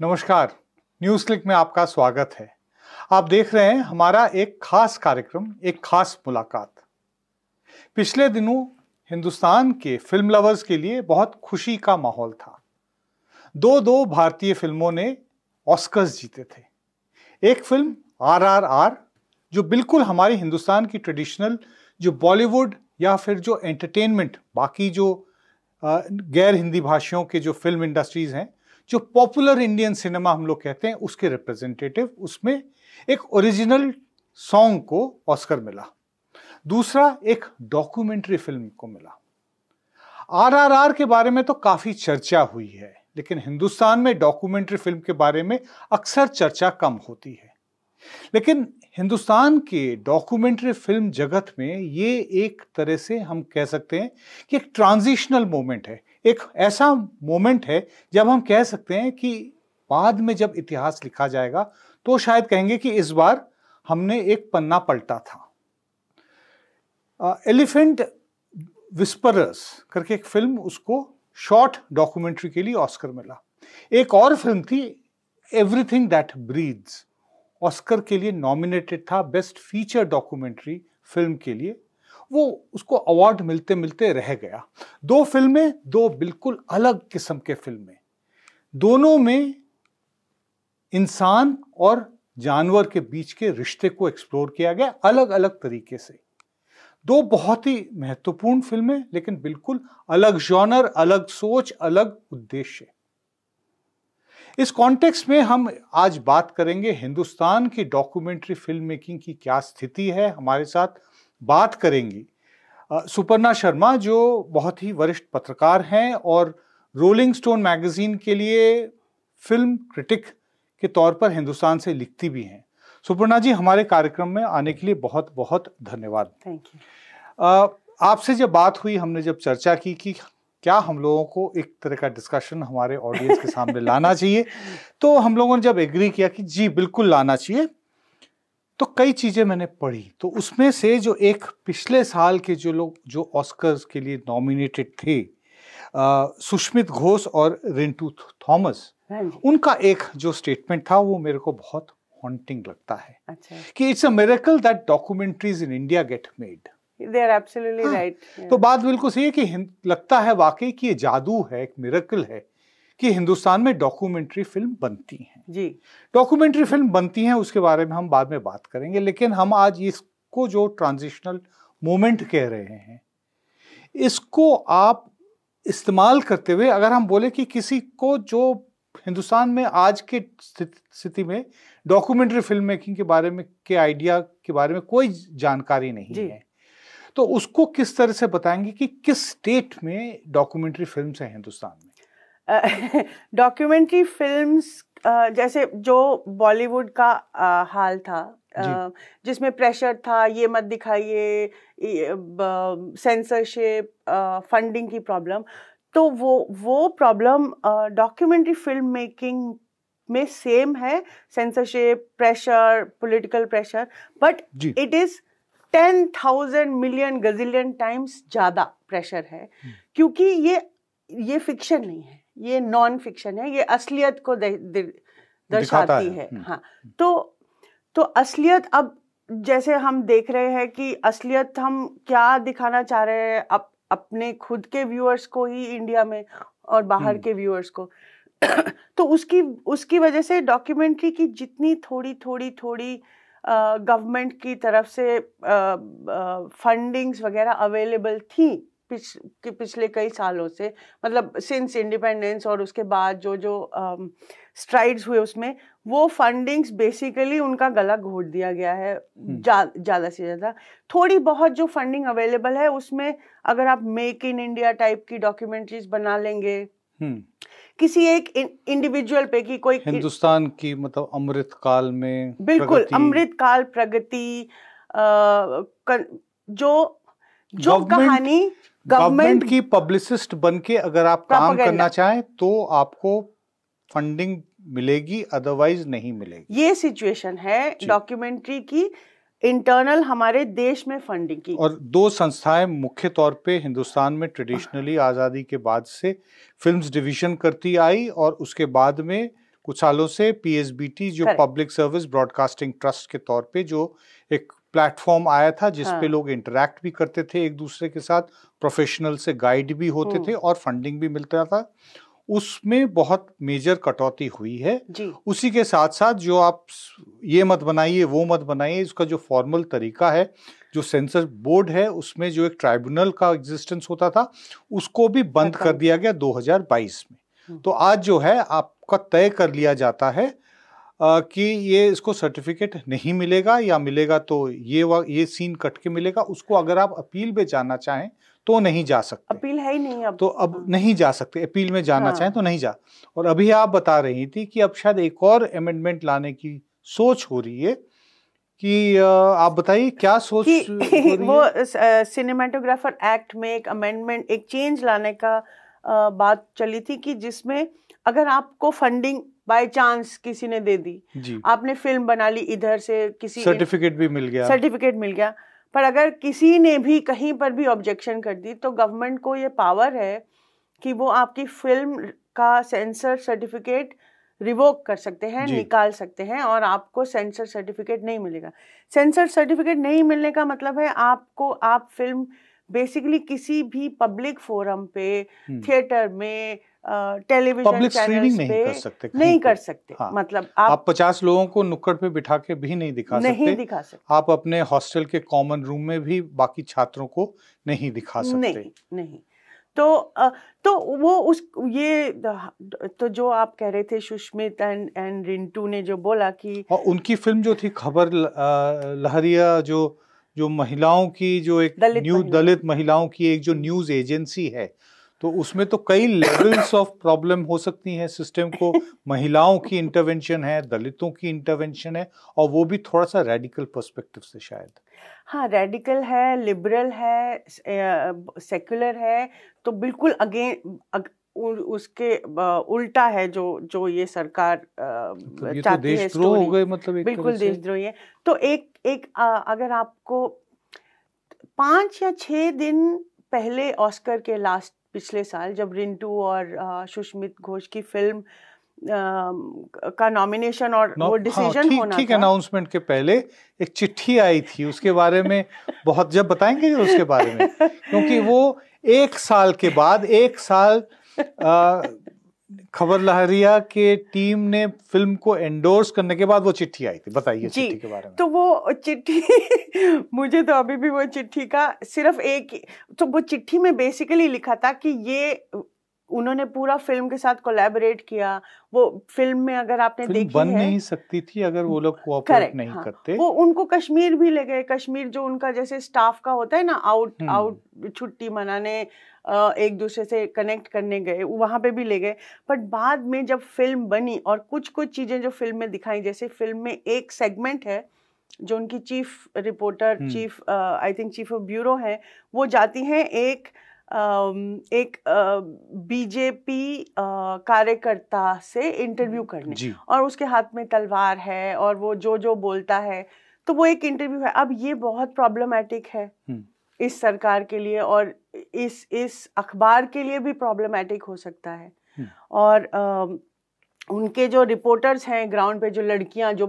नमस्कार। News click में आपका स्वागत है। आप देख रहे हैं हमारा एक खास कार्यक्रम, एक खास मुलाकात। पिछले दिनों हिंदुस्तान के फ़िल्म लवर्स के लिए बहुत खुशी का माहौल था। दो दो भारतीय फ़िल्मों ने ऑस्कर्स जीते थे। एक फ़िल्म आर आर आर जो बिल्कुल हमारे हिंदुस्तान की ट्रेडिशनल जो बॉलीवुड या फिर जो एंटरटेनमेंट बाकी जो गैर हिंदी भाषियों के जो फ़िल्म इंडस्ट्रीज़ हैं जो पॉपुलर इंडियन सिनेमा हम लोग कहते हैं, उसके रिप्रेजेंटेटिव उसमें एक ओरिजिनल सॉन्ग को ऑस्कर मिला। दूसरा एक डॉक्यूमेंट्री फ़िल्म को मिला। आरआरआर के बारे में तो काफ़ी चर्चा हुई है, लेकिन हिंदुस्तान में डॉक्यूमेंट्री फ़िल्म के बारे में अक्सर चर्चा कम होती है। लेकिन हिंदुस्तान के डॉक्यूमेंट्री फ़िल्म जगत में ये एक तरह से हम कह सकते हैं कि एक ट्रांजिशनल मोमेंट है। एक ऐसा मोमेंट है जब हम कह सकते हैं कि बाद में जब इतिहास लिखा जाएगा तो शायद कहेंगे कि इस बार हमने एक पन्ना पलटा था। एलिफेंट विस्परर्स करके एक फ़िल्म, उसको शॉर्ट डॉक्यूमेंट्री के लिए ऑस्कर मिला। एक और फ़िल्म थी, एवरीथिंग दैट ब्रीड्स, ऑस्कर के लिए नॉमिनेटेड था बेस्ट फीचर डॉक्यूमेंट्री फ़िल्म के लिए। वो उसको अवार्ड मिलते मिलते रह गया। दो फ़िल्में, दो बिल्कुल अलग किस्म के फ़िल्में। दोनों में इंसान और जानवर के बीच के रिश्ते को एक्सप्लोर किया गया अलग अलग तरीके से। दो बहुत ही महत्वपूर्ण फ़िल्में, लेकिन बिल्कुल अलग जॉनर अलग सोच, अलग उद्देश्य। इस कॉन्टेक्स्ट में हम आज बात करेंगे हिंदुस्तान की डॉक्यूमेंट्री फ़िल्म मेकिंग की क्या स्थिति है हमारे साथ। बात करेंगी। सुपर्णा शर्मा जो बहुत ही वरिष्ठ पत्रकार हैं और रोलिंग स्टोन मैगजीन के लिए फ़िल्म क्रिटिक के तौर पर हिंदुस्तान से लिखती भी हैं। सुपर्णा जी हमारे कार्यक्रम में आने के लिए बहुत बहुत धन्यवाद थैंक यू आपसे जब बात हुई हमने जब चर्चा की कि क्या हम लोगों को एक तरह का डिस्कशन हमारे ऑडियंस के सामने लाना चाहिए तो हम लोगों ने जब एग्री किया कि जी बिल्कुल लाना चाहिए तो कई चीज़ें मैंने पढ़ी। तो उसमें से जो एक पिछले साल के जो लोग जो ऑस्कर्स के लिए नॉमिनेटेड थे सुष्मित घोष और रिंटू थॉमस हाँ उनका एक जो स्टेटमेंट था वो मेरे को बहुत हॉन्टिंग लगता है अच्छा। कि it's a miracle that documentaries in India get made they are absolutely right तो बात बिल्कुल सही है कि लगता है वाकई कि ये जादू है एक मिरेकल है। कि हिंदुस्तान में डॉक्यूमेंट्री फ़िल्म बनती हैं। जी। डॉक्यूमेंट्री फ़िल्म बनती हैं उसके बारे में हम बाद में बात करेंगे लेकिन हम आज इसको जो ट्रांजिशनल मोमेंट कह रहे हैं इसको आप इस्तेमाल करते हुए अगर हम बोले कि किसी को जो हिंदुस्तान में आज के स्थिति में डॉक्यूमेंट्री फ़िल्म मेकिंग के बारे में के आइडिया के बारे में कोई जानकारी नहीं। है तो उसको किस तरह से बताएँगे कि किस स्टेट में डॉक्यूमेंट्री फ़िल्म है हिंदुस्तान में? डॉक्यूमेंट्री फिल्म्स जैसे जो बॉलीवुड का हाल था जिसमें प्रेशर था ये मत दिखाइए सेंसरशिप फंडिंग की प्रॉब्लम तो वो वो प्रॉब्लम डॉक्यूमेंट्री फ़िल्म मेकिंग में सेम है censorship pressure political pressure but it is ten thousand million gazillion times ज़्यादा प्रेशर है हम्म। क्योंकि ये ये फिक्शन नहीं है। ये नॉन फिक्शन है ये असलियत को दर्शाती है, है हम्म। हाँ तो तो असलियत अब जैसे हम देख रहे हैं कि असलियत हम क्या दिखाना चाह रहे हैं अप, अपने खुद के व्यूअर्स को ही इंडिया में और बाहर हम्म। के व्यूअर्स को तो उसकी उसकी वजह से डॉक्यूमेंट्री की जितनी थोड़ी थोड़ी थोड़ी गवर्नमेंट की तरफ़ से फंडिंग्स वगैरह अवेलेबल थी पिछ, कि पिछले कई सालों से मतलब सिंस इंडिपेंडेंस और उसके बाद जो जो स्ट्राइड्स हुए उसमें वो फंडिंग्स बेसिकली उनका गला घोट दिया गया है ज़्यादा जा, से ज़्यादा। थोड़ी बहुत जो फंडिंग अवेलेबल है उसमें अगर आप मेक इन इंडिया टाइप की डॉक्यूमेंट्रीज बना लेंगे हम्म। किसी एक इंडिविजुअल पे कि कोई हिंदुस्तान की मतलब अमृत काल में बिल्कुल अमृत काल प्रगति जो जो कहानी गवर्नमेंट की पब्लिसिस्ट बन के अगर आप काम करना चाहें तो आपको फंडिंग मिलेगी अदरवाइज़ नहीं मिलेगी। ये सिचुएशन है डॉक्यूमेंट्री की इंटरनल हमारे देश में फंडिंग की। और दो संस्थाएँ मुख्य तौर पे हिंदुस्तान में ट्रेडिशनली आज़ादी के बाद से फिल्म्स डिवीज़न करती आई और उसके बाद में कुछ सालों से पीएसबीटी जो पब्लिक सर्विस ब्रॉडकास्टिंग ट्रस्ट के तौर पे जो एक प्लेटफॉर्म आया था जिस हाँ. पे लोग इंटरेक्ट भी करते थे एक दूसरे के साथ प्रोफेशनल से गाइड भी होते हम्म। थे और फंडिंग भी मिलता था। उसमें बहुत मेजर कटौती हुई है। उसी के साथ साथ जो आप ये मत बनाइए वो मत बनाइए इसका जो फॉर्मल तरीका है जो सेंसर बोर्ड है उसमें जो एक ट्राइब्यूनल का एग्जिस्टेंस होता था उसको भी बंद कर दिया। गया 2022 में। हम्म। तो आज जो है आपका तय कर लिया जाता है कि ये इसको सर्टिफिकेट नहीं मिलेगा या मिलेगा तो ये ये सीन कट के मिलेगा उसको अगर आप अपील में जाना चाहें तो नहीं जा सकते। अपील है ही नहीं अब। तो अब नहीं जा सकते अपील में जाना हाँ। चाहें तो नहीं जा। और अभी आप बता रही थी कि अब शायद एक और अमेंडमेंट लाने की सोच हो रही है कि आप बताइए क्या सोच कि वो सिनेमाटोग्राफर एक्ट में एक अमेंडमेंट एक चेंज लाने का बात चली थी कि जिसमें अगर आपको फंडिंग बाय चांस किसी ने दे दी। जी। आपने फ़िल्म बना ली इधर से किसी सर्टिफिकेट भी मिल गया। सर्टिफिकेट मिल गया। पर अगर किसी ने भी कहीं पर भी ऑब्जेक्शन कर दी तो गवर्नमेंट को ये पावर है कि वो आपकी फ़िल्म का सेंसर सर्टिफिकेट रिवोक कर सकते हैं निकाल सकते हैं और आपको सेंसर सर्टिफिकेट नहीं मिलेगा। सेंसर सर्टिफिकेट नहीं मिलने का मतलब है आपको आप फ़िल्म बेसिकली किसी भी पब्लिक फोरम पे हम्म। थिएटर में टेलीविज़न पब्लिक स्क्रीनिंग नहीं पे कर सकते नहीं कर सकते। हाँ। मतलब आप आप पचास लोगों को नुक्कड़ पे बिठा के भी नहीं दिखा नहीं सकते। दिखा सकते। आप अपने हॉस्टल के कॉमन रूम में भी बाकी छात्रों को नहीं दिखा सकते। नहीं नहीं। तो तो वो उस ये तो जो आप कह रहे थे सुष्मित एंड एंड रिंटू ने जो बोला कि और उनकी फ़िल्म जो थी खबर लहरिया जो जो महिलाओं की जो एक दलित न्यू महिला। दलित महिलाओं की एक जो न्यूज़ एजेंसी है तो उसमें तो कई लेवल्स ऑफ़ प्रॉब्लम हो सकती हैं सिस्टम को महिलाओं की इंटरवेंशन है दलितों की इंटरवेंशन है और वो भी थोड़ा सा रेडिकल पर्सपेक्टिव से शायद हाँ रेडिकल है लिबरल है सेक्युलर है तो बिल्कुल अगेन अग, उ- उसके उल्टा है जो जो ये सरकार मतलब तो चाहती है देशद्रोह हो। गए मतलब एक बिल्कुल देशद्रोही है। तो एक एक अ, अगर आपको पाँच या छः दिन पहले ऑस्कर के लास्ट पिछले साल जब रिंटू और सुष्मित घोष की फ़िल्म का नॉमिनेशन और वो हाँ, डिसीज़न ठीक होना ठीक अनाउंसमेंट के पहले एक चिट्ठी आई थी उसके बारे में बहुत जब बताएँगे उसके बारे में? क्योंकि वो एक साल के बाद एक साल आ, खबर लहरिया के टीम ने फ़िल्म को एंडोर्स करने के बाद वो चिट्ठी आई थी। बताइए चिट्ठी के बारे में। तो वो चिट्ठी मुझे तो अभी भी वो चिट्ठी का सिर्फ़ एक तो वो चिट्ठी में बेसिकली लिखा था कि ये उन्होंने पूरा फ़िल्म के साथ कोलैबोरेट किया। वो फ़िल्म में अगर आपने फ़िल्म देखी बन है नहीं सकती थी अगर वो लोग कोऑपरेट नहीं हाँ, करते। वो उनको कश्मीर भी ले गए। कश्मीर जो उनका जैसे स्टाफ का होता है ना आउट हम्म। आउट छुट्टी मनाने एक दूसरे से कनेक्ट करने गए वहाँ पे भी ले गए। बट बाद में जब फ़िल्म बनी और कुछ कुछ चीज़ें जो फ़िल्म में दिखाई जैसे फ़िल्म में एक सेगमेंट है जो उनकी chief reporter hmm. Chief I think chief of bureau है वो जाती हैं एक एक बीजेपी कार्यकर्ता से इंटरव्यू करने। और उसके हाथ में तलवार है और वो जो जो बोलता है तो वो एक इंटरव्यू है। अब ये बहुत प्रॉब्लमेटिक है। हम्म। इस सरकार के लिए और इस इस अखबार के लिए भी प्रॉब्लमेटिक हो सकता है हम्म। और आ, उनके जो रिपोर्टर्स हैं ग्राउंड पे जो लड़कियाँ जो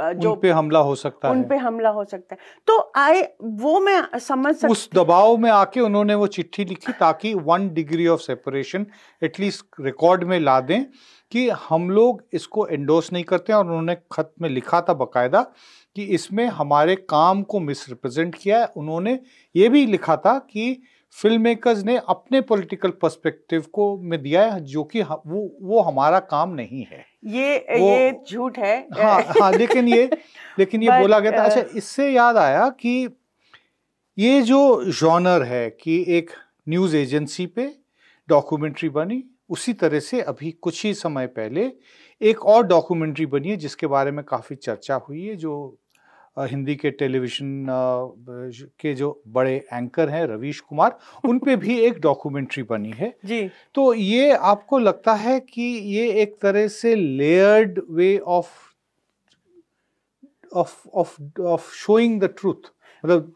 जो उन पे हमला हो सकता उन है। पे हमला हो सकता है। तो आई वो मैं समझ सकती उस दबाव में आके उन्होंने वो चिट्ठी लिखी ताकि one degree of separation at least record में ला दें कि हम लोग इसको एंडोर्स नहीं करते और उन्होंने खत में लिखा था बकायदा कि इसमें हमारे काम को मिसरिप्रेजेंट किया है। उन्होंने ये भी लिखा था कि फ़िल्म मेकर्स ने अपने पॉलिटिकल पर्सपेक्टिव को में दिया है जो कि वो वो हमारा काम नहीं है। ये वो- ये झूठ है। हाँ हाँ लेकिन ये लेकिन ये बोला गया था। uh, अच्छा इससे याद आया कि ये जो जॉनर है कि एक न्यूज़ एजेंसी पे डॉक्यूमेंट्री बनी उसी तरह से अभी कुछ ही समय पहले एक और डॉक्यूमेंट्री बनी है जिसके बारे में काफ़ी चर्चा हुई है जो हिंदी के टेलीविज़न के जो बड़े एंकर हैं रवीश कुमार उन पे भी एक डॉक्यूमेंट्री बनी है। जी। तो ये आपको लगता है कि ये एक तरह से layered way of of of of showing the truth मतलब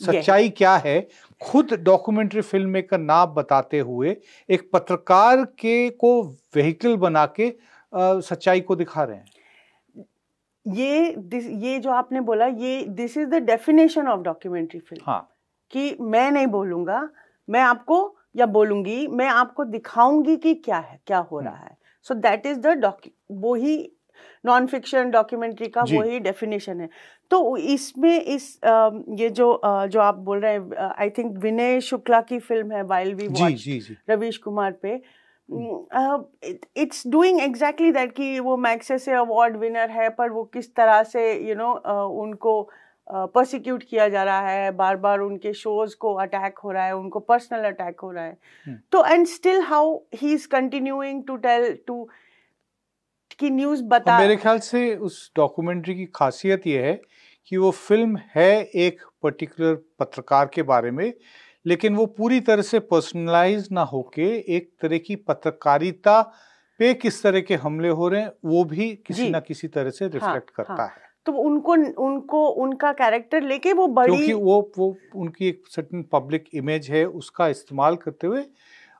सच्चाई क्या है? खुद डॉक्यूमेंट्री फ़िल्म मेकर नाम बताते हुए एक पत्रकार के को व्हीकल बना के सच्चाई को दिखा रहे हैं। ये दिस ये जो आपने बोला ये this is the definition of documentary film हाँ। कि मैं नहीं बोलूँगा मैं आपको या बोलूँगी मैं आपको दिखाऊँगी कि क्या है क्या हो हम्म। रहा है। सो दैट इज़ द वो ही नॉन फिक्शन डॉक्यूमेंट्री का जी। वही डेफिनेशन है। तो इसमें इस अ, ये जो अ, जो आप बोल रहे हैं आई थिंक विनय शुक्ला की फ़िल्म है while we watch Ravish Kumar पे। इट्स डूइंग एग्जैक्टली दैट कि वो मैक्सेस से अवार्ड विनर है पर वो किस तरह से यू you नो know, उनको प्रोसिक्यूट किया जा रहा है बार बार उनके शोज़ को अटैक हो रहा है उनको पर्सनल अटैक हो रहा है हम्म। तो and still how he is continuing to tell to कि न्यूज़ बता मेरे ख्याल से उस डॉक्यूमेंट्री की खासियत ये है कि वो फ़िल्म है एक पर्टिकुलर पत्रकार के बारे में लेकिन वो पूरी तरह से पर्सनलाइज ना होके एक तरह की पत्रकारिता पे किस तरह के हमले हो रहे हैं वो भी किसी। ना किसी तरह से रिफ्लेक्ट हाँ, करता हाँ। है तो उनको उनको उनका कैरेक्टर लेके वो बड़ी क्योंकि वो वो उनकी एक सर्टन पब्लिक इमेज है उसका इस्तेमाल करते हुए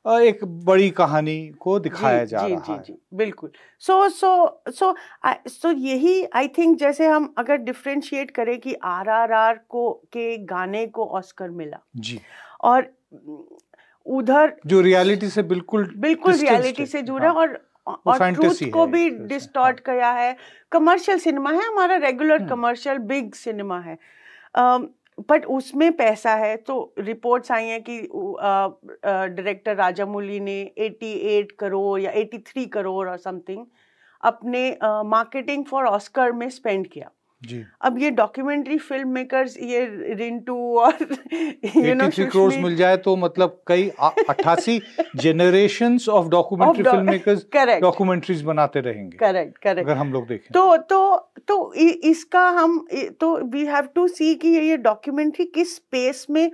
एक बड़ी कहानी को दिखाया जी, जा जी, रहा जी, है। जी, बिल्कुल। सो सो सो सो यही आई थिंक जैसे हम अगर डिफ्रेंशिएट करें कि आरआरआर को के गाने को ऑस्कर मिला। जी। और उधर जो रियलिटी से बिल्कुल बिल्कुल रियलिटी से जुड़ा हाँ। और और ट्रूथ को है भी डिस्टॉर्ट किया है। कमर्शियल सिनेमा है हमारा रेगुलर। कमर्शियल बिग सिनेमा है। बट उसमें पैसा है तो रिपोर्ट्स आई हैं कि डायरेक्टर राजामौली ने 88 करोड़ या 83 करोड़ और समथिंग अपने मार्केटिंग फॉर ऑस्कर में स्पेंड किया। जी। अब ये डॉक्यूमेंट्री फ़िल्म मेकर्स ये रिंटू और यू नो 83 करोड़ मिल जाए तो मतलब कई अट्ठासी generations of documentary film makers correct documentaries बनाते रहेंगे। करेक्ट करेक्ट अगर हम लोग देखें। तो तो तो इसका हम तो वी हैव टू सी कि ये- ये डॉक्यूमेंट्री किस स्पेस में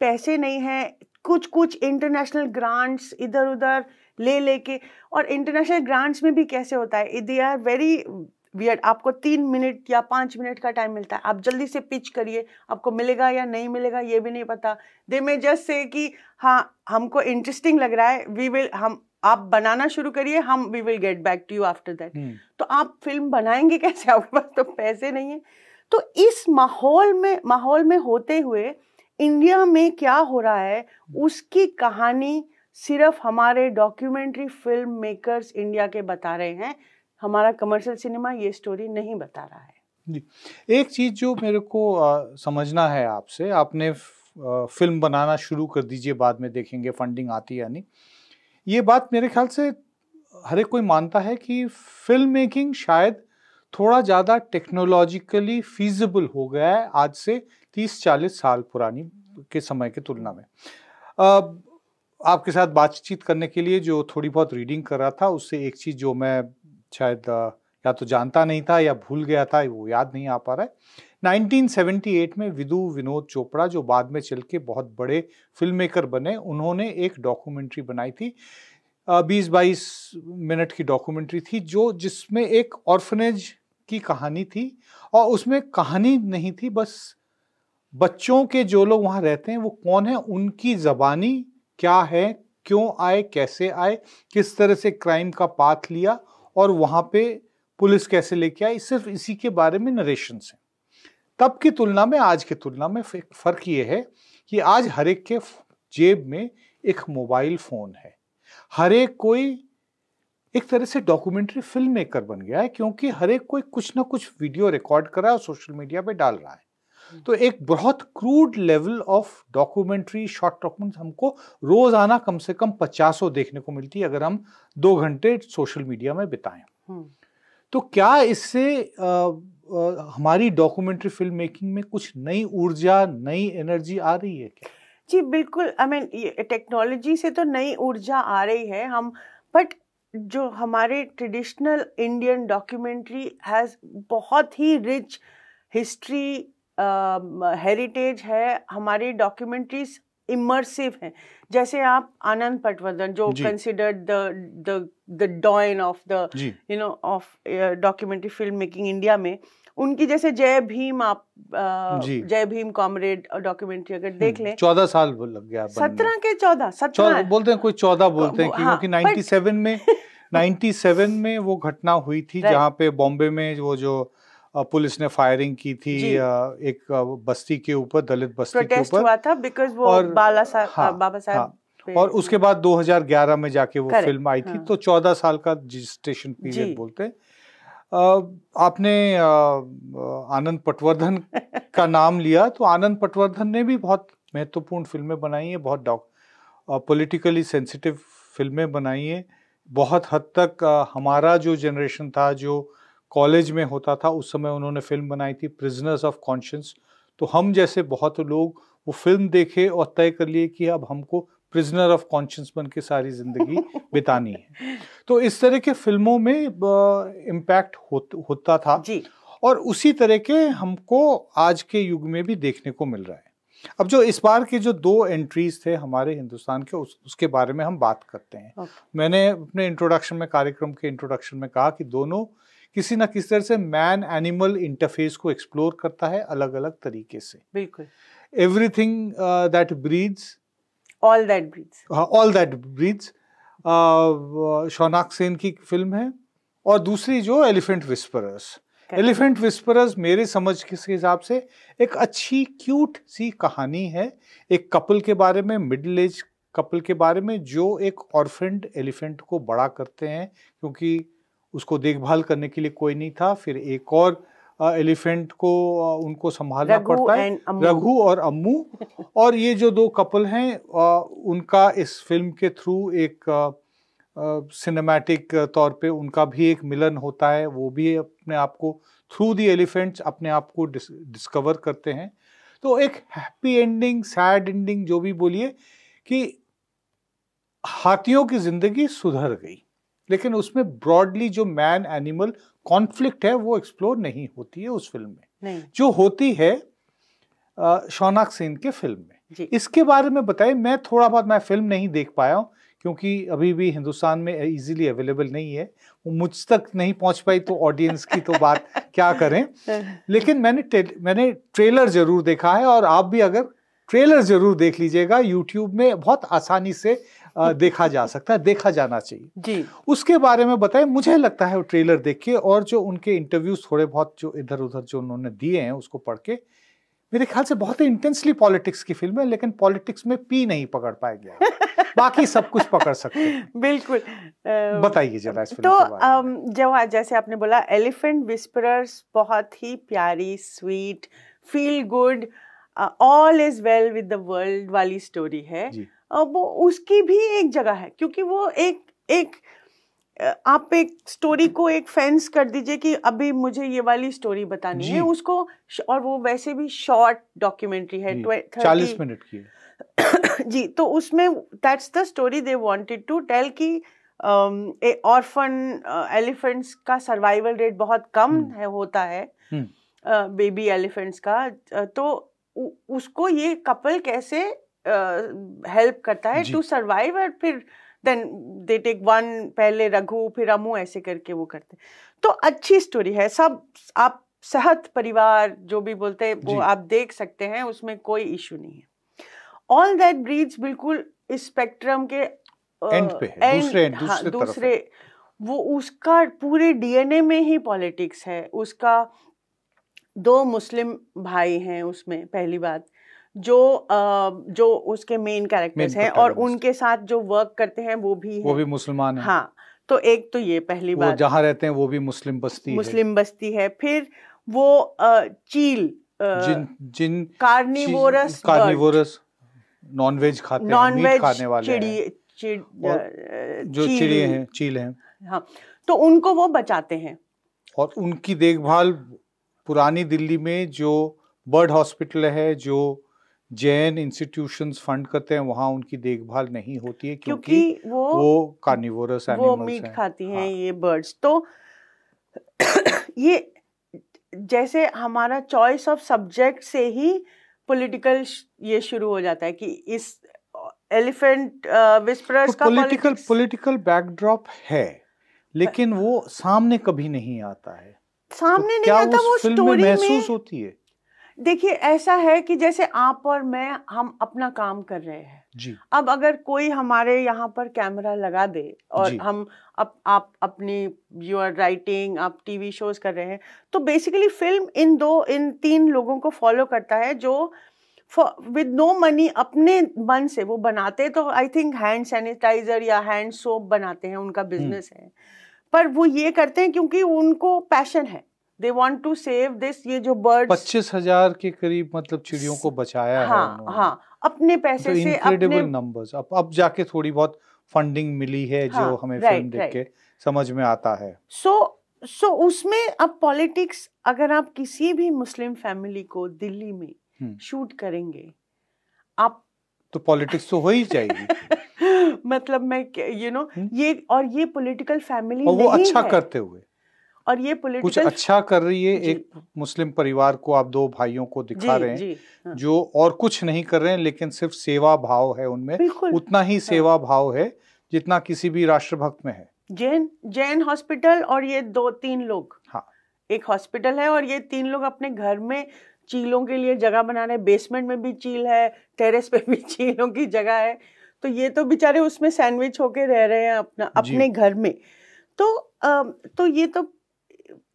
पैसे नहीं है कुछ कुछ इंटरनेशनल ग्रांट्स इधर उधर ले लेके और इंटरनेशनल ग्रांट्स में भी कैसे होता है? दे आर वेरी वियर्ड आपको तीन मिनट या पाँच मिनट का टाइम मिलता है। आप जल्दी से पिच करिए आपको मिलेगा या नहीं मिलेगा ये भी नहीं पता। दे में जस्ट से कि हाँ हमको इंटरेस्टिंग लग रहा है वी विल हम आप बनाना शुरू करिए हम we will get back to you after that hmm, तो आप फ़िल्म बनाएँगे कैसे? आपके पास तो पैसे नहीं है। तो इस माहौल में माहौल में होते हुए इंडिया में क्या हो रहा है? उसकी कहानी सिर्फ़ हमारे डॉक्यूमेंट्री फ़िल्म मेकर्स इंडिया के बता रहे हैं। हमारा कमर्शियल सिनेमा ये स्टोरी नहीं बता रहा है। एक चीज़ जो मेरे को अ, समझना है आपसे आपने अ, फ़िल्म बनाना शुरू कर दीजिए बाद में देखेंगे फंडिंग आती या नहीं। ये बात मेरे ख्याल से हर एक कोई मानता है कि फ़िल्म मेकिंग शायद थोड़ा ज़्यादा टेक्नोलॉजिकली फीजिबल हो गया है आज से 30-40 साल पुरानी के समय की तुलना में। अब आपके साथ बातचीत करने के लिए जो थोड़ी बहुत रीडिंग कर रहा था उससे एक चीज़ जो मैं शायद या तो जानता नहीं था या भूल गया था, वो याद नहीं आ पा रहा है। 1978 में विदु विनोद चोपड़ा, जो बाद में चल के बहुत बड़े फ़िल्म मेकर बने, उन्होंने एक डॉक्यूमेंट्री बनाई थी बीस बाईस मिनट की डॉक्यूमेंट्री थी, जो जिसमें एक ऑर्फनेज की कहानी थी और उसमें कहानी नहीं थी, बस बच्चों के जो लोग वहाँ रहते हैं, वो कौन है, उनकी जबानी क्या है, क्यों आए, कैसे आए, किस तरह से क्राइम का पाथ लिया और वहाँ पे पुलिस कैसे लेके आई, सिर्फ़ इसी के बारे में नरेशन है तब की तुलना में, आज की तुलना में फ़र्क ये है कि आज हर एक के जेब में एक मोबाइल फ़ोन है। हर एक कोई एक तरह से डॉक्यूमेंट्री फ़िल्म मेकर बन गया है, क्योंकि हर एक कोई कुछ ना कुछ वीडियो रिकॉर्ड कर रहा है और सोशल मीडिया पे डाल रहा है। तो एक बहुत crude level of documentary short document हमको रोज़ाना कम से कम पचासों देखने को मिलती है अगर हम दो घंटे सोशल मीडिया में बिताएँ। हम्म। तो क्या इससे हमारी डॉक्यूमेंट्री फ़िल्म मेकिंग में कुछ नई ऊर्जा नई एनर्जी आ रही है क्या? जी बिल्कुल। आई मीन टेक्नोलॉजी से तो नई ऊर्जा आ रही है हम बट जो हमारे ट्रेडिशनल इंडियन डॉक्यूमेंट्री हैज़ बहुत ही रिच हिस्ट्री हेरिटेज uh, है हमारी डॉक्यूमेंट्रीज इमर्सिव हैं। जैसे आप आनंद पटवर्धन जो considered the the the doyen of the you know of documentary film making India में उनकी जैसे जय भीम आप जय भीम कॉमरेड डॉक्यूमेंट्री अगर देख लें। चौदह साल लग गया सत्रह के चौदह सत्रह। बोलते हैं कोई चौदह बोलते हैं हाँ, क्योंकि but- 97 में 97 में वो घटना हुई थी जहाँ पे बॉम्बे में वो जो पुलिस ने फायरिंग की थी एक बस्ती के ऊपर दलित बस्ती के ऊपर हुआ था बिकॉज़ वो और- बाला साहब हाँ, बाबा साहब हाँ। और उसके बाद 2011 में जाके वो फ़िल्म आई थी हाँ। तो 14 साल का जी। पीरियड बोलते हैं आपने आनंद पटवर्धन का नाम लिया तो आनंद पटवर्धन ने भी बहुत महत्वपूर्ण फ़िल्में बनाई हैं बहुत डॉक पॉलिटिकली सेंसिटिव फ़िल्में बनाई हैं बहुत हद तक हमारा जो जनरेशन था जो कॉलेज में होता था उस समय उन्होंने फ़िल्म बनाई थी प्रिजनर्स ऑफ़ कॉन्शियंस तो हम जैसे बहुत लोग वो फ़िल्म देखे और तय कर लिए कि अब हमको प्रिजनर ऑफ़ कॉन्शियंस बन के सारी ज़िंदगी बितानी है। तो इस तरह के फ़िल्मों में इम्पैक्ट होत, होता था। जी। और उसी तरह के हमको आज के युग में भी देखने को मिल रहा है। अब जो इस बार के जो दो एंट्रीज थे हमारे हिंदुस्तान के उस, उसके बारे में हम बात करते हैं। Okay. मैंने अपने इंट्रोडक्शन में कार्यक्रम के इंट्रोडक्शन में कहा कि दोनों किसी ना किसी तरह से मैन एनिमल इंटरफेस को एक्सप्लोर करता है अलग अलग तरीके से। बिल्कुल। Everything that breathes all that breathes all that breathes Shaunak Sen की फ़िल्म है और दूसरी जो एलिफेंट विस्परर्स एलिफेंट विस्परर्स मेरे समझ के हिसाब से एक अच्छी क्यूट सी कहानी है। एक कपल के बारे में मिडिल एज कपल के बारे में जो एक ऑर्फेंड एलिफेंट को बड़ा करते हैं क्योंकि उसको देखभाल करने के लिए कोई नहीं था। फिर एक और एलिफेंट को उनको संभालना पड़ता है। रघु और अम्मू। और ये जो दो कपल हैं उनका इस फ़िल्म के थ्रू एक सिनेमैटिक तौर पे उनका भी एक मिलन होता है। वो भी अपने आप को थ्रू दी एलिफेंट्स अपने आप को डिस, डिस्कवर करते हैं। तो एक हैप्पी एंडिंग सैड एंडिंग जो भी बोलिए कि हाथियों की ज़िंदगी सुधर गई। लेकिन उसमें ब्रॉडली जो मैन एनिमल कॉन्फ्लिक्ट है वो एक्सप्लोर नहीं होती है उस फ़िल्म में। नहीं। जो होती है शौनाक सेन के फ़िल्म में। इसके बारे में बताइए मैं थोड़ा बहुत मैं फ़िल्म नहीं देख पाया हूँ क्योंकि अभी भी हिंदुस्तान में इजीली अवेलेबल नहीं है। वो मुझ तक नहीं पहुँच पाई तो ऑडियंस की तो बात क्या करें? लेकिन मैंने मैंने ट्रेलर ज़रूर देखा है और आप भी अगर ट्रेलर ज़रूर देख लीजिएगा यूट्यूब में बहुत आसानी से देखा जा सकता है देखा जाना चाहिए। जी। उसके बारे में बताएँ मुझे लगता है वो ट्रेलर देख के और जो उनके इंटरव्यूज़ थोड़े बहुत जो इधर उधर जो उन्होंने दिए हैं उसको पढ़ के मेरे ख्याल से बहुत ही इंटेंसली पॉलिटिक्स की फ़िल्म है लेकिन पॉलिटिक्स में पी नहीं पकड़ पाया गया बाकी सब कुछ पकड़ सकते हैं। बिल्कुल। बताइए जरा इस फ़िल्म तो के बारे में। अम, जो आज जैसे आपने बोला एलिफेंट विस्परर्स बहुत ही प्यारी sweet feel good all is well with the world वाली स्टोरी है। जी। वो उसकी भी एक जगह है क्योंकि वो एक एक आप एक स्टोरी को एक फेंस कर दीजिए कि अभी मुझे ये वाली स्टोरी बतानी है। उसको और वो वैसे भी शॉर्ट डॉक्यूमेंट्री है चालीस मिनट की जी तो उसमें that's the story they wanted to tell कि ऑर्फन एलिफेंट्स का सर्वाइवल रेट बहुत कम हम्म। है होता है हम्म। बेबी एलिफेंट्स का तो उसको ये कपल कैसे हेल्प करता है टू सर्वाइव और फिर देन दे टेक वन पहले रघु फिर अमू ऐसे करके वो करते तो अच्छी स्टोरी है। सब आप सेहत परिवार जो भी बोलते हैं वो आप देख सकते हैं उसमें कोई इशू नहीं है। ऑल दैट ब्रीड्स बिल्कुल इस स्पेक्ट्रम के एंड पे है, end- दूसरे end, हाँ, दूसरे दूसरे वो उसका पूरे डीएनए में ही पॉलिटिक्स है। उसका दो मुस्लिम भाई हैं उसमें पहली बात। जो जो उसके मेन कैरेक्टर्स हैं और उनके साथ जो वर्क करते हैं वो भी वो भी मुसलमान है। हाँ तो एक तो ये पहली बात। जहाँ रहते हैं वो भी मुस्लिम बस्ती है। मुस्लिम बस्ती है। फिर वो चील जिन जिन कार्निवोरस कार्निवोरस नॉन वेज खाते हैं नॉन वेज खाने वाले चिड़ी जो चिड़िए हैं चील हैं। हाँ तो उनको वो बचाते हैं। और उनकी देखभाल पुरानी दिल्ली में जो बर्ड हॉस्पिटल है जो जैन इंस्टीट्यूशंस फंड करते हैं वहाँ उनकी देखभाल नहीं होती है क्योंकि क्योंकि वो वो कार्निवोरस वो मीट हैं। खाती हैं हाँ। ये बर्ड्स तो ये जैसे हमारा चॉइस ऑफ़ सब्जेक्ट से ही पॉलिटिकल ये शुरू हो जाता है कि इस एलिफेंट विस्परर्स का पॉलिटिकल पॉलिटिकल बैकड्रॉप है लेकिन वो सामने कभी नहीं आता है। सामने तो नहीं आता वो फ़िल्म में महसूस होती है? देखिए ऐसा है कि जैसे आप और मैं हम अपना काम कर रहे हैं। जी। अब अगर कोई हमारे यहाँ पर कैमरा लगा दे और हम अप, आप अपनी यू आर राइटिंग आप टीवी शोज़ कर रहे हैं तो बेसिकली फ़िल्म इन दो इन तीन लोगों को फॉलो करता है जो विद नो मनी अपने मन से वो बनाते तो आई थिंक हैंड सैनिटाइजर या हैंड सोप बनाते हैं उनका बिज़नेस है। पर वो ये करते हैं क्योंकि उनको पैशन है। They want to save this ये जो बर्ड पच्चीस हज़ार के करीब मतलब चिड़ियों को बचाया है हाँ उन्होंने। हाँ अपने पैसे तो से अपने नंबर्स अब अब जाके थोड़ी बहुत फंडिंग मिली है हाँ, जो हाँ, हमें right, फ़िल्म देख. के समझ में आता है सो so, सो so, उसमें अब पॉलिटिक्स अगर आप किसी भी मुस्लिम फैमिली को दिल्ली में हम्म। शूट करेंगे आप तो पॉलिटिक्स तो हो ही जाएगी मतलब मैं यू नो हम्म। ये और ये पॉलिटिकल फैमिली वो अच्छा है करते हुए और ये कुछ अच्छा कर रही है एक मुस्लिम परिवार को आप दो भाइयों को दिखा रहे हैं जी हाँ। जो और कुछ नहीं कर रहे हैं लेकिन सिर्फ़ सेवा भाव है उनमें। उतना ही सेवा भाव है जितना किसी भी राष्ट्रभक्त में है। जैन जैन हॉस्पिटल और ये दो तीन लोग। हाँ। एक हॉस्पिटल है और ये तीन लोग अपने घर में चीलों के लिए जगह बना रहे बेसमेंट में भी चील है टेरेस पे भी चीलों की जगह है। तो ये तो बेचारे उसमें सैंडविच होके रह रहे हैं अपना अपने घर में। तो अम, तो ये तो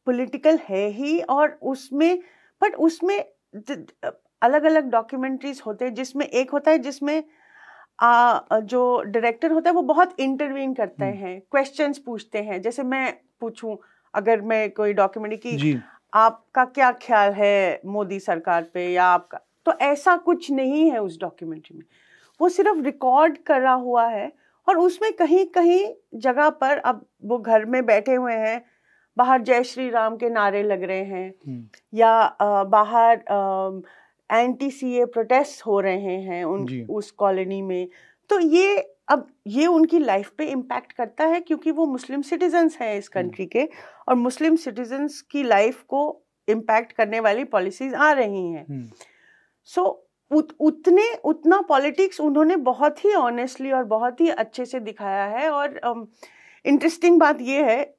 पॉलिटिकल है ही और उसमें बट उसमें अलग अलग डॉक्यूमेंट्रीज होते हैं जिसमें एक होता है जिसमें आ, जो डायरेक्टर होता है वो बहुत इंटरवीन करते हम्म। हैं क्वेश्चंस पूछते हैं। जैसे मैं पूछूँ अगर मैं कोई डॉक्यूमेंट्री की आपका क्या ख्याल है मोदी सरकार पे या आपका तो ऐसा कुछ नहीं है उस डॉक्यूमेंट्री में। वो सिर्फ़ रिकॉर्ड करा हुआ है और उसमें कहीं कहीं जगह पर अब वो घर में बैठे हुए हैं बाहर जय श्री राम के नारे लग रहे हैं हम्म, या अ, बाहर एंटी सी ए प्रोटेस्ट हो रहे हैं उन उस कॉलोनी में तो ये अब ये उनकी लाइफ पे इम्पैक्ट करता है क्योंकि वो मुस्लिम सिटीजन्स हैं इस कंट्री के और मुस्लिम सिटीजन्स की लाइफ को इम्पैक्ट करने वाली पॉलिसीज़ आ रही हैं। हम्म, सो उत, उतने उतना पॉलिटिक्स उन्होंने बहुत ही ऑनेस्टली और बहुत ही अच्छे से दिखाया है और इंटरेस्टिंग um, बात ये है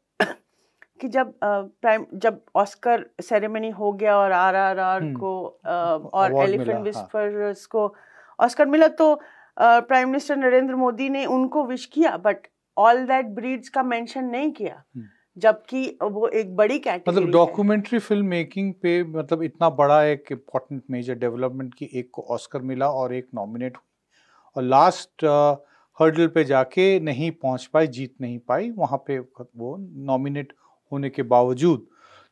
कि जब प्राइम जब ऑस्कर सेरेमनी हो गया और आर आर आर हम्म, को और एलिफेंट हाँ। विस्पर्स को ऑस्कर मिला तो प्राइम मिनिस्टर नरेंद्र मोदी ने उनको विश किया बट ऑल दैट ब्रीड्स का मेंशन नहीं किया हम्म। जबकि वो एक बड़ी कैटेगरी मतलब डॉक्यूमेंट्री फ़िल्म मेकिंग पे मतलब इतना बड़ा एक इम्पोर्टेंट मेजर डेवलपमेंट की एक को ऑस्कर मिला और एक नॉमिनेट हुई और लास्ट हर्डल पे जाके नहीं पहुँच पाई जीत नहीं पाई वहाँ पे वो नॉमिनेट होने के बावजूद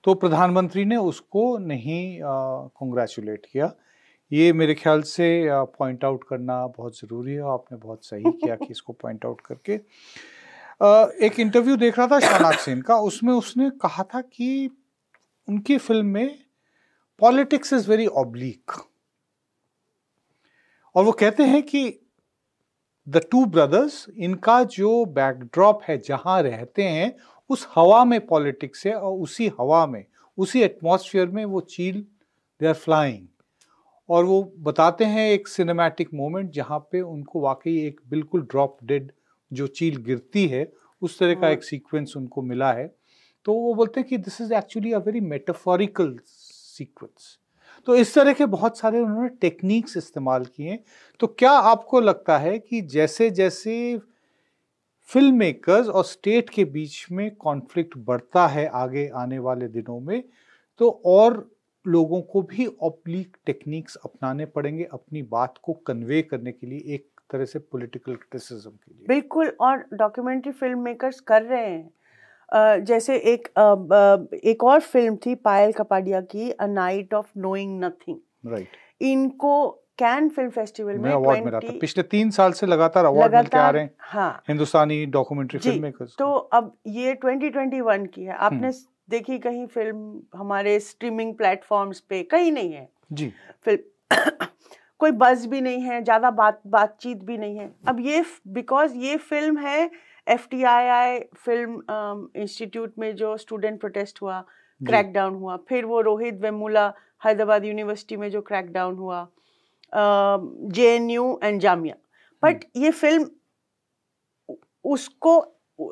तो प्रधानमंत्री ने उसको नहीं कॉन्ग्रेचुलेट किया। ये मेरे ख्याल से पॉइंट आउट करना बहुत ज़रूरी है। आपने बहुत सही किया कि इसको पॉइंट आउट करके। अ, एक इंटरव्यू देख रहा था शहनाज सेन का। उसमें उसने कहा था कि उनकी फ़िल्म में पॉलिटिक्स इज़ वेरी ऑब्लिक और वो कहते हैं कि द टू ब्रदर्स इनका जो बैकड्रॉप है जहाँ रहते हैं उस हवा में पॉलिटिक्स है और उसी हवा में उसी एटमॉस्फेयर में वो चील दे आर फ्लाइंग और वो बताते हैं एक सिनेमैटिक मोमेंट जहाँ पे उनको वाकई एक बिल्कुल ड्रॉप डेड जो चील गिरती है उस तरह का हाँ। एक सीक्वेंस उनको मिला है। तो वो बोलते हैं कि this is actually a very metaphorical sequence तो इस तरह के बहुत सारे उन्होंने टेक्निक्स इस्तेमाल किए हैं। तो क्या आपको लगता है कि जैसे जैसे फ़िल्म मेकर्स और स्टेट के बीच में कॉन्फ्लिक्ट बढ़ता है आगे आने वाले दिनों में तो और लोगों को भी ऑब्लिक टेक्निक्स अपनाने पड़ेंगे अपनी बात को कन्वे करने के लिए एक तरह से पॉलिटिकल क्रिटिसिज्म के लिए। बिल्कुल और डॉक्यूमेंट्री फ़िल्म मेकर्स कर रहे हैं। अ, जैसे एक अ, ब- एक और फ़िल्म थी पायल कपाडिया की a night of knowing nothing right इनको कैन फ़िल्म फेस्टिवल में अवार्ड मिला था पिछले तीन साल से लगातार अवार्ड मिलते आ रहे हैं हाँ। हिंदुस्तानी डॉक्यूमेंट्री फ़िल्म मेकर्स तो अब ये 2021 की है। आपने देखी कहीं फ़िल्म हमारे स्ट्रीमिंग प्लेटफॉर्म्स पे? कहीं नहीं है। जी। फ़िल्म कोई बज भी नहीं है ज़्यादा बात बातचीत भी नहीं है। अब ये बिकॉज़ ये फ़िल्म है एफटीआईआई फ़िल्म इंस्टीट्यूट में जो स्टूडेंट प्रोटेस्ट हुआ। क्रैकडाउन हुआ। फिर वो रोहित वेमुला हैदराबाद यूनिवर्सिटी में जो क्रैकडाउन हुआ। J N U and Jamia. But ये फ़िल्म उसको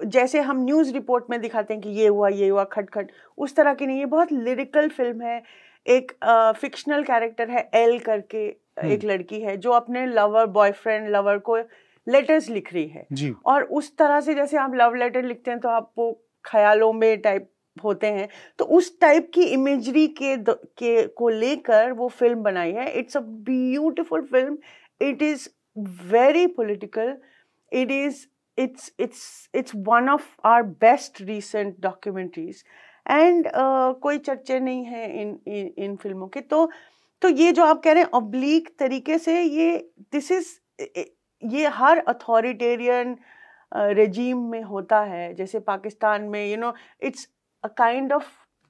जैसे हम न्यूज़ रिपोर्ट में दिखाते हैं कि ये हुआ ये हुआ खट खट उस तरह की नहीं ये बहुत लिरिकल फ़िल्म है। एक फिक्शनल uh, कैरेक्टर है एल करके एक लड़की है जो अपने लवर बॉयफ्रेंड लवर को लेटर्स लिख रही है। और उस तरह से जैसे आप लव लेटर लिखते हैं तो आप वो ख्यालों में टाइप होते हैं तो उस टाइप की इमेजरी के के को लेकर वो फ़िल्म बनाई है। It's a beautiful film it is very political it is it's it's it's one of our best recent documentaries. And कोई चर्चे नहीं है इन इन इन फ़िल्मों के। तो तो ये जो आप कह रहे हैं ऑब्लिक तरीके से ये दिस इज़ ये हर अथॉरिटेरियन रेजीम uh, में होता है। जैसे पाकिस्तान में you know it's a kind of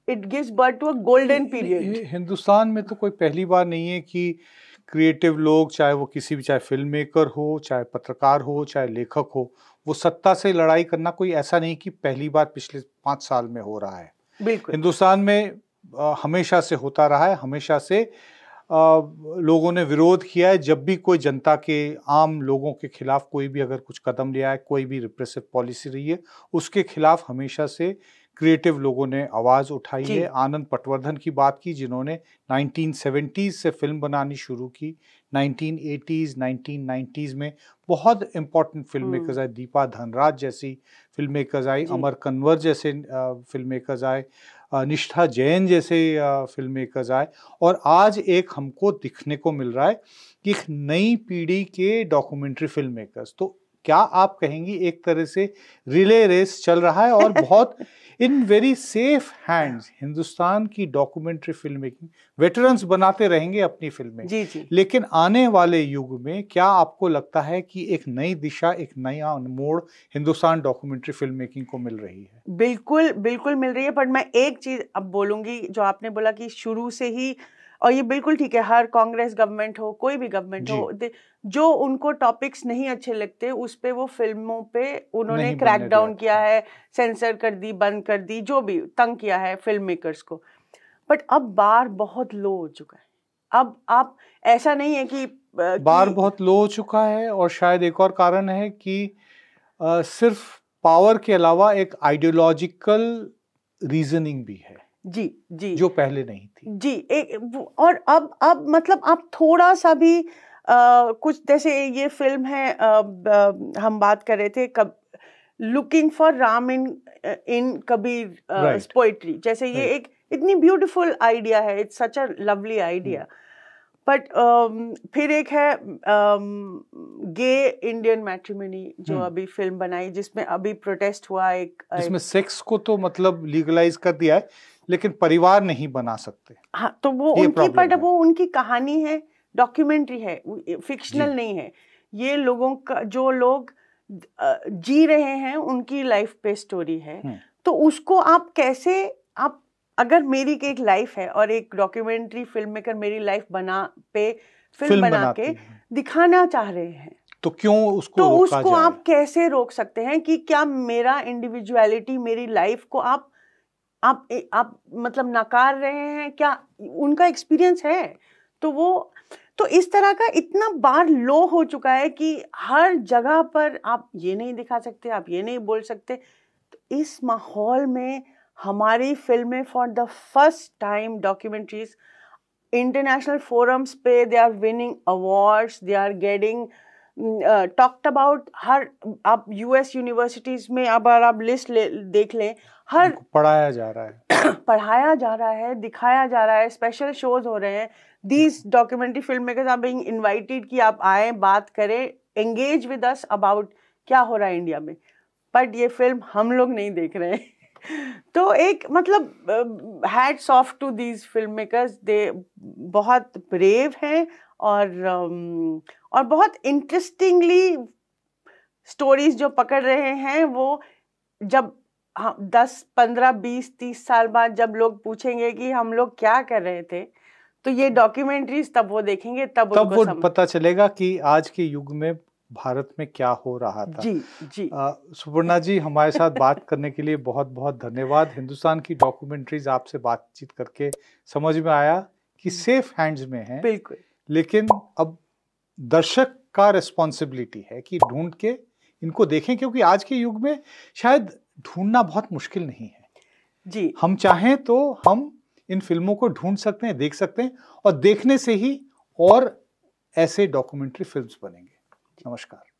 it gives birth to a golden period Hindustan में तो कोई पहली बार नहीं है कि क्रिएटिव लोग चाहे वो किसी भी चाहे फ़िल्म मेकर हो चाहे पत्रकार हो चाहे लेखक हो वो सत्ता से लड़ाई करना कोई ऐसा नहीं कि पहली बार पिछले पाँच साल में हो रहा है। बिल्कुल। हिंदुस्तान में आ, हमेशा से होता रहा है हमेशा से आ, लोगों ने विरोध किया है। जब भी कोई जनता के आम लोगों के खिलाफ कोई भी अगर कुछ कदम लिया है कोई भी रिप्रेसिव पॉलिसी रही है उसके खिलाफ हमेशा से क्रिएटिव लोगों ने आवाज़ उठाई है। आनंद पटवर्धन की बात की जिन्होंने 1970s से फ़िल्म बनानी शुरू की। 1980s 1990s में बहुत इंपॉर्टेंट फ़िल्म मेकर्स आए। दीपा धनराज जैसी फ़िल्म मेकर्स आई अमर कन्वर जैसे फ़िल्म मेकर्स आए। निष्ठा जैन जैसे फ़िल्म मेकर्स आए। और आज एक हमको दिखने को मिल रहा है कि एक नई पीढ़ी के डॉक्यूमेंट्री फ़िल्म मेकर्स तो क्या आप कहेंगी एक तरह से रिले रेस चल रहा है और बहुत in very safe hands Hindustan की डॉक्यूमेंट्री फ़िल्म मेकिंग वेटरन्स बनाते रहेंगे अपनी फ़िल्में जी जी। लेकिन आने वाले युग में क्या आपको लगता है कि एक नई दिशा एक नया मोड़ हिंदुस्तान डॉक्यूमेंट्री फ़िल्म मेकिंग को मिल रही है? बिल्कुल बिल्कुल मिल रही है बट मैं एक चीज़ अब बोलूँगी जो आपने बोला कि शुरू से ही और ये बिल्कुल ठीक है हर कांग्रेस गवर्नमेंट हो कोई भी गवर्नमेंट हो जो। उनको टॉपिक्स नहीं अच्छे लगते उस पर वो फ़िल्मों पे उन्होंने क्रैक डाउन किया है सेंसर कर दी बंद कर दी जो भी तंग किया है फ़िल्म मेकर्स को। बट अब बार बहुत लो हो चुका है। अब आप ऐसा नहीं है कि बार बहुत लो हो चुका है और शायद एक और कारण है कि आ, सिर्फ़ पावर के अलावा एक आइडियोलॉजिकल रीजनिंग भी है। जी जी। जो पहले नहीं थी। जी एक और अब अब मतलब आप थोड़ा सा भी आ, कुछ जैसे ये फ़िल्म है आ, आ, हम बात कर रहे थे कब looking for Ram in in Kabir poetry जैसे ये right. एक इतनी ब्यूटीफुल आइडिया है it's such a lovely idea but फिर एक है गे इंडियन मैट्रिमनी जो hmm. अभी फ़िल्म बनाई जिसमें अभी प्रोटेस्ट हुआ एक जिसमें सेक्स को तो मतलब लीगलाइज कर दिया है। लेकिन परिवार नहीं बना सकते। हाँ तो वो उनकी बट वो उनकी कहानी है डॉक्यूमेंट्री है फिक्शनल नहीं है। ये लोगों का जो लोग जी रहे हैं उनकी लाइफ पे स्टोरी है। हम्म। तो उसको आप कैसे आप अगर मेरी एक लाइफ है और एक डॉक्यूमेंट्री फ़िल्म मेकर मेरी लाइफ बना पे फ़िल्म, फ़िल्म बना के दिखाना चाह रहे हैं। तो क्यों उसको तो उसको? आप कैसे रोक सकते हैं कि क्या मेरा इंडिविजुअलिटी मेरी लाइफ को आप आप आप मतलब नकार रहे हैं, क्या उनका एक्सपीरियंस है? तो वो तो इस तरह का इतना बार लो हो चुका है कि हर जगह पर आप ये नहीं दिखा सकते, आप ये नहीं बोल सकते। तो इस माहौल में हमारी फ़िल्में for the first time documentaries international forums पे they are winning awards they are getting talked about her, आप यूएस यूनिवर्सिटीज में, अब आप लिस्ट ले, देख लें हर पढ़ाया जा रहा है। पढ़ाया जा रहा है दिखाया जा रहा है स्पेशल शोज़ हो रहे हैं। These documentary film makers are being invited कि आप आए बात करें एंगेज विद अस अबाउट क्या हो रहा है इंडिया में। बट ये फ़िल्म हम लोग नहीं देख रहे हैं। तो एक मतलब hats off to these film makers दे बहुत ब्रेव हैं और um, और बहुत इंटरेस्टिंगली स्टोरीज जो पकड़ रहे हैं वो जब हाँ दस पंद्रह बीस तीस साल बाद जब लोग पूछेंगे कि हम लोग क्या कर रहे थे तो ये डॉक्यूमेंट्रीज तब वो देखेंगे तब तब वो पता चलेगा कि आज के युग में भारत में क्या हो रहा था। जी जी। सुपर्णा जी हमारे साथ बात करने के लिए बहुत बहुत धन्यवाद। हिंदुस्तान की डॉक्यूमेंट्रीज आपसे बातचीत करके समझ में आया कि सेफ़ हैंड्स में है बिल्कुल। लेकिन अब दर्शक का रिस्पॉन्सिबिलिटी है कि ढूंढ के इनको देखें क्योंकि आज के युग में शायद ढूंढना बहुत मुश्किल नहीं है। जी। हम चाहें तो हम इन फ़िल्मों को ढूंढ सकते हैं देख सकते हैं और देखने से ही और ऐसे डॉक्यूमेंट्री फिल्म्स बनेंगे। नमस्कार।